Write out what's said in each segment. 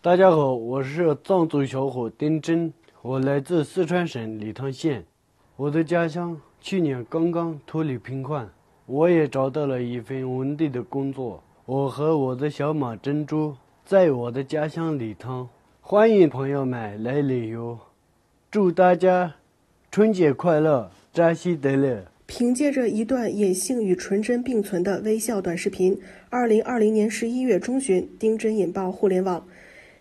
大家好，我是藏族小伙丁真，我来自四川省理塘县。我的家乡去年刚刚脱离贫困，我也找到了一份稳定的工作。我和我的小马珍珠在我的家乡理塘，欢迎朋友们来旅游，祝大家春节快乐，扎西德勒。凭借着一段野性与纯真并存的微笑短视频，二零二零年十一月中旬，丁真引爆互联网。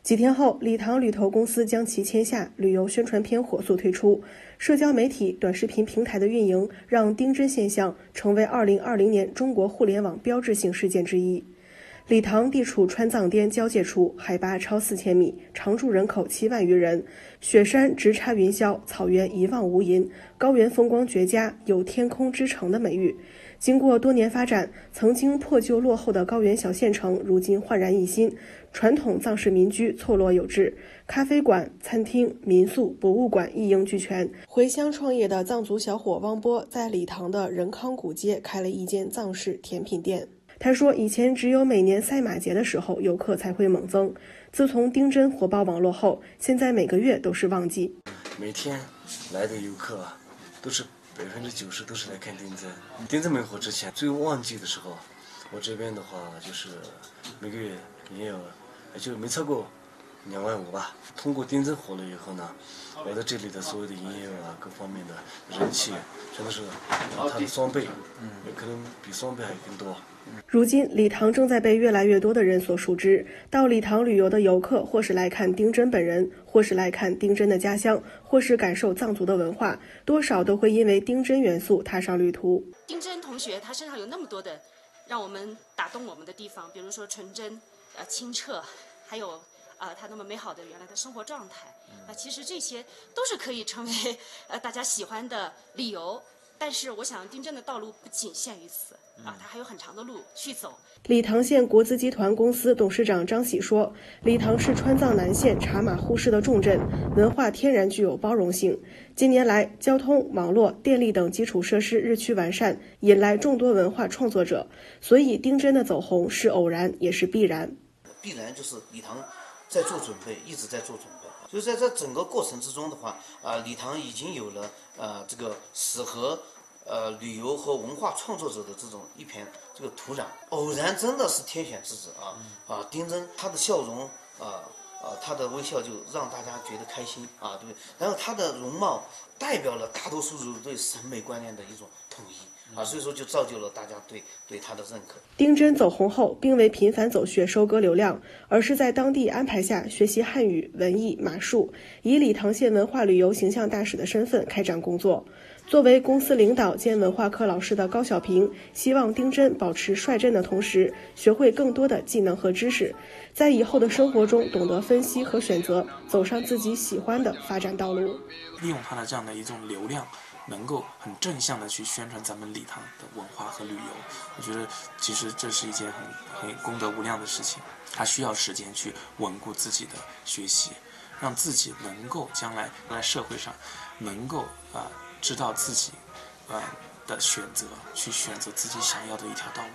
几天后，理塘旅投公司将其签下，旅游宣传片火速推出。社交媒体短视频平台的运营，让丁真现象成为2020年中国互联网标志性事件之一。理塘地处川藏滇交界处，海拔超四千米，常住人口七万余人，雪山直插云霄，草原一望无垠，高原风光绝佳，有“天空之城”的美誉。经过多年发展，曾经破旧落后的高原小县城，如今焕然一新。传统藏式民居错落有致，咖啡馆、餐厅、民宿、博物馆一应俱全。回乡创业的藏族小伙汪波，在礼堂的仁康古街开了一间藏式甜品店。他说：“以前只有每年赛马节的时候，游客才会猛增。自从丁真火爆网络后，现在每个月都是旺季。每天来的游客都是。”百分之九十都是来看丁真。丁真没火之前，最旺季的时候，我这边的话就是每个月营业额也就没超过两万五吧。通过丁真火了以后呢，我在这里的所有的营业额啊，各方面的人气，全都是它的双倍，也可能比双倍还更多。如今，礼堂正在被越来越多的人所熟知。到礼堂旅游的游客，或是来看丁真本人，或是来看丁真的家乡，或是感受藏族的文化，多少都会因为丁真元素踏上旅途。丁真同学，他身上有那么多的让我们打动我们的地方，比如说纯真、呃清澈，还有啊他那么美好的原来的生活状态。啊，其实这些都是可以成为呃大家喜欢的理由。但是，我想丁真的道路不仅限于此啊，他还有很长的路去走。理塘县国资集团公司董事长张喜说：“理塘是川藏南线茶马互市的重镇，文化天然具有包容性。近年来，交通、网络、电力等基础设施日趋完善，引来众多文化创作者。所以，丁真的走红是偶然，也是必然。必然就是礼堂在做准备，一直在做准备。”所以在这整个过程之中的话，啊，礼堂已经有了呃这个适合呃旅游和文化创作者的这种一片这个土壤。偶然真的是天选之子啊啊！丁真他的笑容啊啊，他的微笑就让大家觉得开心啊，对不对？然后他的容貌代表了大多数人对审美观念的一种统一。啊，所以说就造就了大家对对他的认可。丁真走红后，并未频繁走穴收割流量，而是在当地安排下学习汉语、文艺、马术，以理塘县文化旅游形象大使的身份开展工作。作为公司领导兼文化课老师的高小平，希望丁真保持率真的同时，学会更多的技能和知识，在以后的生活中懂得分析和选择，走上自己喜欢的发展道路。利用他的这样的一种流量。能够很正向的去宣传咱们礼堂的文化和旅游，我觉得其实这是一件很很功德无量的事情。他需要时间去稳固自己的学习，让自己能够将来在社会上能够啊知道自己呃的选择，去选择自己想要的一条道路。